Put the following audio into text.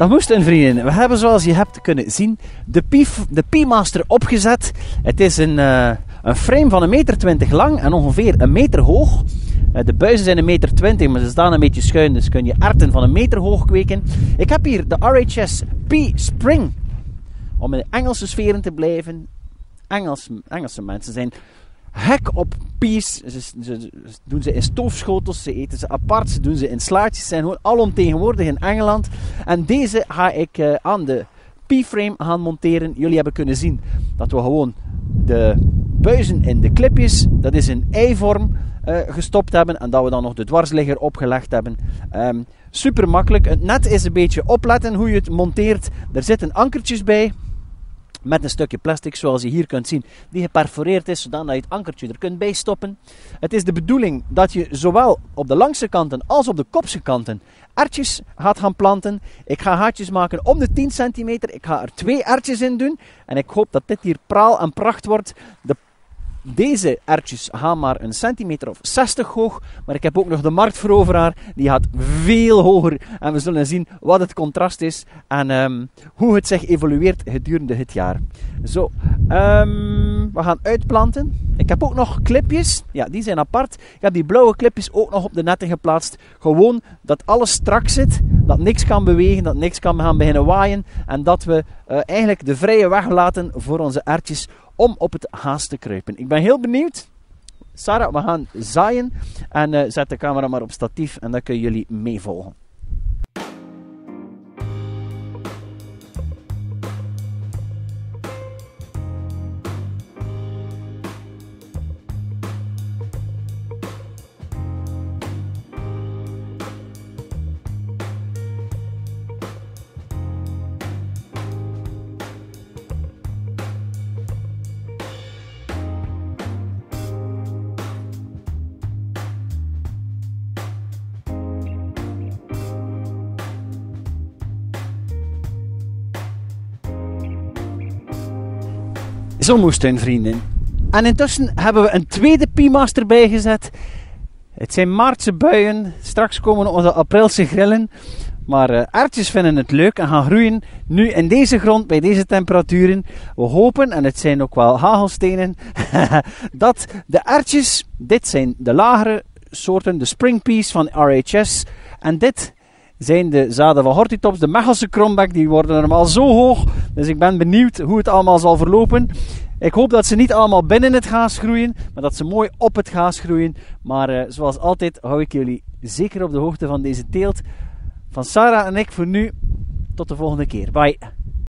Dat moest een vrienden. We hebben zoals je hebt kunnen zien de, P, de P-Master opgezet. Het is een, uh, een frame van een meter twintig lang en ongeveer een meter hoog. Uh, de buizen zijn een meter twintig, maar ze staan een beetje schuin, dus kun je erten van een meter hoog kweken. Ik heb hier de RHS P-Spring. Om in de Engelse sferen te blijven. Engels, Engelse mensen zijn hek op pies. Ze, ze, doen ze in stoofschotels, ze eten ze apart, ze doen ze in slaatjes. Ze zijn gewoon alomtegenwoordig in Engeland. En deze ga ik uh, aan de P-frame gaan monteren. Jullie hebben kunnen zien dat we gewoon de buizen in de clipjes, dat is in ei-vorm, uh, gestopt hebben. En dat we dan nog de dwarsligger opgelegd hebben. Um, super makkelijk. Het net is een beetje opletten hoe je het monteert. Er zitten ankertjes bij met een stukje plastic, zoals je hier kunt zien, die geperforeerd is, zodat je het ankertje er kunt bijstoppen. Het is de bedoeling dat je zowel op de langste kanten als op de kopse kanten ertjes gaat gaan planten. Ik ga haartjes maken om de 10 centimeter. Ik ga er twee ertjes in doen. En ik hoop dat dit hier praal en pracht wordt. De deze ertjes gaan maar een centimeter of 60 hoog. Maar ik heb ook nog de marktveroveraar. Die gaat veel hoger. En we zullen zien wat het contrast is. En um, hoe het zich evolueert gedurende het jaar. Zo, um, we gaan uitplanten. Ik heb ook nog clipjes. Ja, die zijn apart. Ik heb die blauwe clipjes ook nog op de netten geplaatst. Gewoon dat alles strak zit. Dat niks kan bewegen. Dat niks kan gaan beginnen waaien. En dat we uh, eigenlijk de vrije weg laten voor onze ertjes om op het haas te kruipen. Ik ben heel benieuwd. Sarah, we gaan zaaien. En uh, zet de camera maar op statief en dan kunnen jullie meevolgen. Zo moesten vrienden. En intussen hebben we een tweede P-master bijgezet. Het zijn maartse buien. Straks komen onze aprilse grillen. Maar uh, ertjes vinden het leuk en gaan groeien nu in deze grond bij deze temperaturen. We hopen, en het zijn ook wel hagelstenen, dat de ertjes, dit zijn de lagere soorten, de spring peas van RHS. En dit zijn de zaden van Hortitops, de Mechelse krombek, die worden normaal zo hoog. Dus ik ben benieuwd hoe het allemaal zal verlopen. Ik hoop dat ze niet allemaal binnen het gaas groeien, maar dat ze mooi op het gaas groeien. Maar uh, zoals altijd hou ik jullie zeker op de hoogte van deze teelt. Van Sarah en ik voor nu. Tot de volgende keer. Bye.